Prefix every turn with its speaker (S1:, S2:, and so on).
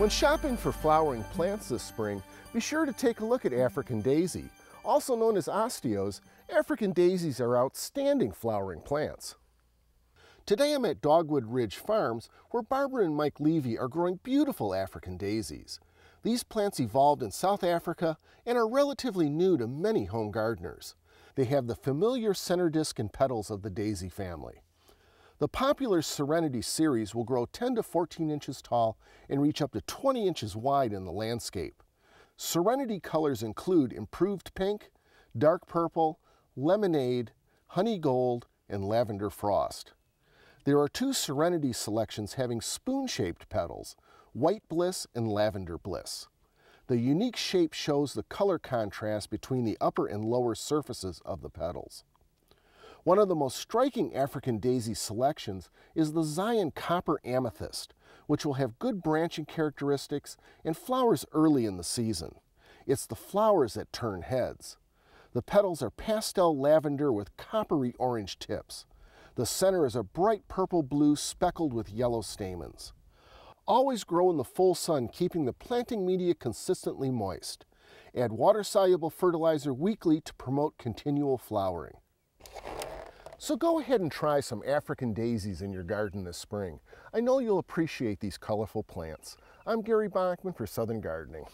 S1: When shopping for flowering plants this spring, be sure to take a look at African daisy. Also known as osteos, African daisies are outstanding flowering plants. Today I'm at Dogwood Ridge Farms where Barbara and Mike Levy are growing beautiful African daisies. These plants evolved in South Africa and are relatively new to many home gardeners. They have the familiar center disc and petals of the daisy family. The popular Serenity series will grow 10 to 14 inches tall and reach up to 20 inches wide in the landscape. Serenity colors include improved pink, dark purple, lemonade, honey gold, and lavender frost. There are two Serenity selections having spoon-shaped petals, white bliss and lavender bliss. The unique shape shows the color contrast between the upper and lower surfaces of the petals. One of the most striking African daisy selections is the Zion Copper Amethyst, which will have good branching characteristics and flowers early in the season. It's the flowers that turn heads. The petals are pastel lavender with coppery orange tips. The center is a bright purple blue speckled with yellow stamens. Always grow in the full sun, keeping the planting media consistently moist. Add water-soluble fertilizer weekly to promote continual flowering. So go ahead and try some African daisies in your garden this spring. I know you'll appreciate these colorful plants. I'm Gary Bachman for Southern Gardening.